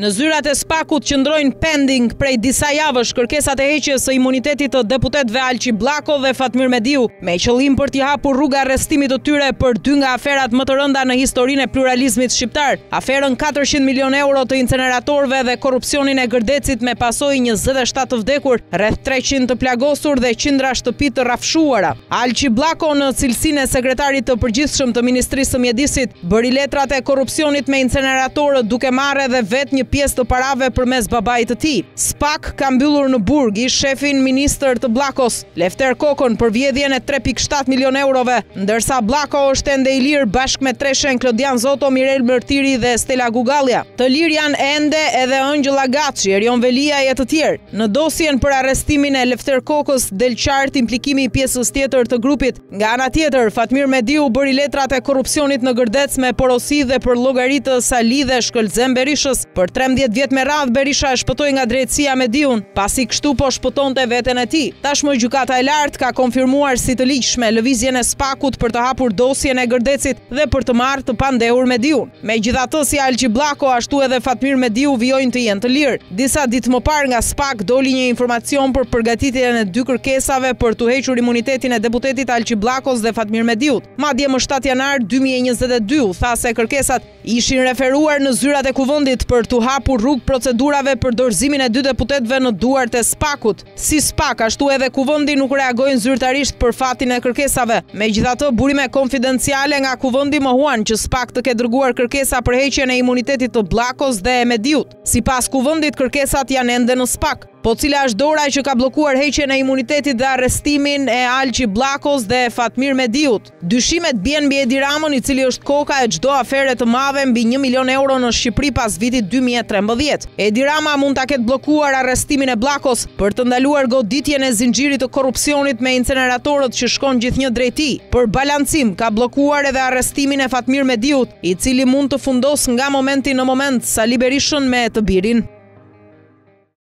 Në zyrat e spakut qëndrojnë pending prej disa javësh kërkesat e heqjes së imunitetit të deputetëve Alqi Bllako dhe Fatmir Mediu, me qëllim për t'i hapur rrugë arrestimit të tyre për dy nga aferat më të rënda në historinë e pluralizmit shqiptar, aferën 400 milionë euro të inceneratorëve dhe korrupsionin e Gërdecit me pasojë 27 të vdekur, rreth 300 të plagosur dhe qindra shtëpi të rrafshuara. Alqi Bllako në cilësinë e Sekretarit të Përgjithshëm të Ministrisë së Mjedisit, bëri letrat e korrupsionit me inceneratorët duke marrë edhe vetë një pjesë të parave përmes babait të tij. Spak ka mbyllur në burg ish-shefin ministër të Bllakos, Lefter Kokën për vjedhjen e tre pikë shtatë milionë eurove, ndërsa Bllako është ende i lirë bashkë me treshen Klodian Zoto, Mirel Mërtiri dhe Stela Gugallja. Të lirë janë ende edhe Ëngjëll Agaçi, Erion Veliaj e të tjerë. Në dosjen për arrestimin e Lefter Kokës del qartë implikimi i pjesës tjetër të grupit. Nga ana tjetër, Fatmir Mediu bëri letrat e korrupsionit në Gërdec me porosi dhe për llogari të Sali dhe Shkëlzem Berishës. Për trembëdhjetë vjet me radhë Berisha e shpëtoi nga drejtësia Mediun, pasi kështu po shpëtonte veten e tij. Tashmë Gjykata e Lartë ka konfirmuar si të ligjshme lëvizjen e SPAK-ut për të hapur dosjen e Gërdecit dhe për të marrë të pandehur Mediun. Megjithatë, si Alqi Bllako, ashtu edhe Fatmir Mediu vijojnë të jenë të lirë. Disa ditë më parë nga spak doli një informacion për përgatitjen e dy kërkesave për t'u hequr imunitetin e deputetit Alqi Bllakos dhe Fatmir Mediut. Madje më shtatë janar dy mijë e njëzet e dy u tha se kërkesat ishin referuar në zyrat e Kuvendit për t'u hapur rrugë procedurave për dorëzimin e dy deputetëve në duart e spak-ut. Si spak, ashtu edhe Kuvendi nuk reagojnë zyrtarisht për fatin e kërkesave. Megjithatë, burime konfidenciale nga Kuvendi mohuan që spak të ketë dërguar kërkesa për heqjen e imunitetit të Bllakos dhe e Mediut. Sipas Kuvendit, kërkesat janë ende në spak. Po cila është dora që ka bllokuar heqjen e imunitetit dhe arrestimin e Alqi Bllakos dhe Fatmir Mediut? Dyshimet bien mbi Edi Ramën, i cili është koka e çdo afere të madhe mbi një milion euro në Shqipëri pas vitit dy mijë e trembëdhjetë. Edi Rama mund ta ketë bllokuar arrestimin e Bllakos për të ndaluar goditjen e zinxhirit të korrupsionit me inceneratorët që shkon gjithnjë drejt tij. Për balancim, ka bllokuar edhe arrestimin e Fatmir Mediut, i cili mund të fundos nga momenti në moment Sali Berishën me të birin.